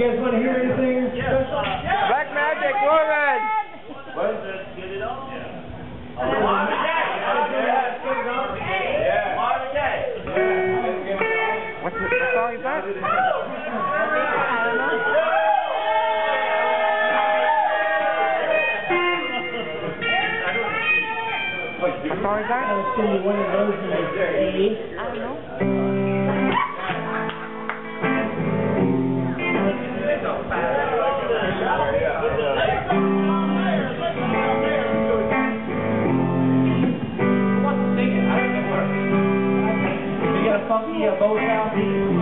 You guys want to hear anything special? Black Magic Woman! What is it? Get it on? Yeah. Oh, what's the, what song is that? What song is that? I'll send you one of those in the A. You a Motown beat?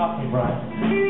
Talk me, Brian.